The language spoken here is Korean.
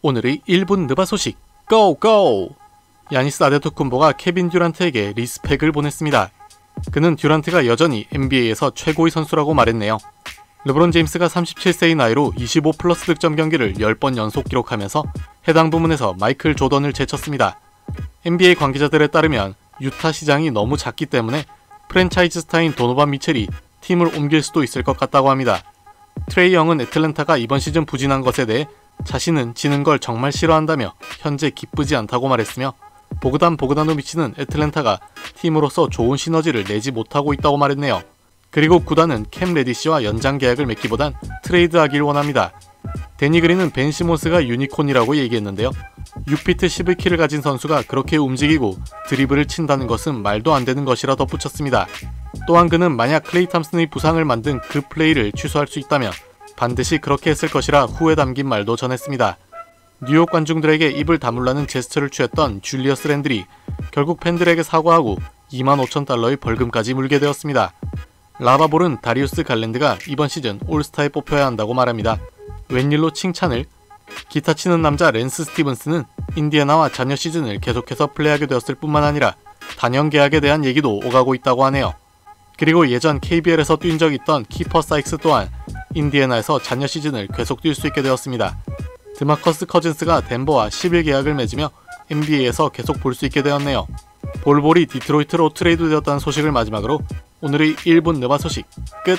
오늘의 1분 느바 소식 go go! 야니스 아데토쿤보가 케빈 듀란트에게 respect을 보냈습니다. 그는 듀란트가 여전히 NBA에서 최고의 선수라고 말했네요. 르브론 제임스가 37세의 나이로 25 플러스 득점 경기를 10번 연속 기록하면서 해당 부문에서 마이클 조던을 제쳤습니다. NBA 관계자들에 따르면 유타 시장이 너무 작기 때문에 프랜차이즈 스타인 도노반 미첼이 팀을 옮길 수도 있을 것 같다고 합니다. 트레이 영은 애틀랜타가 이번 시즌 부진한 것에 대해 자신은 지는 걸 정말 싫어한다며 현재 기쁘지 않다고 말했으며 보그단 보그다노비치는 애틀랜타가 팀으로서 좋은 시너지를 내지 못하고 있다고 말했네요. 그리고 구단은 캠 레디시와 연장 계약을 맺기보단 트레이드하길 원합니다. 데니 그린은 벤 시몬스가 유니콘이라고 얘기했는데요. 6피트 11키를 가진 선수가 그렇게 움직이고 드리블을 친다는 것은 말도 안 되는 것이라 덧붙였습니다. 또한 그는 만약 클레이 탐슨의 부상을 만든 그 플레이를 취소할 수 있다면 반드시 그렇게 했을 것이라 후회 담긴 말도 전했습니다. 뉴욕 관중들에게 입을 다물라는 제스처를 취했던 줄리어스 랜들이 결국 팬들에게 사과하고 2만 5천 달러의 벌금까지 물게 되었습니다. 라바볼은 다리우스 갈랜드가 이번 시즌 올스타에 뽑혀야 한다고 말합니다. 웬일로 칭찬을? 기타 치는 남자 랜스 스티븐슨은 인디애나와 잔여 시즌을 계속해서 플레이하게 되었을 뿐만 아니라 다년 계약에 대한 얘기도 오가고 있다고 하네요. 그리고 예전 KBL에서 뛴 적 있던 키퍼 사이크스 또한 인디애나에서 잔여 시즌을 계속 뛸 수 있게 되었습니다. 드마커스 커즌스가 덴버와 10일 계약을 맺으며 NBA에서 계속 볼 수 있게 되었네요. 볼볼이 디트로이트로 트레이드 되었다는 소식을 마지막으로 오늘의 1분 느바 소식 끝!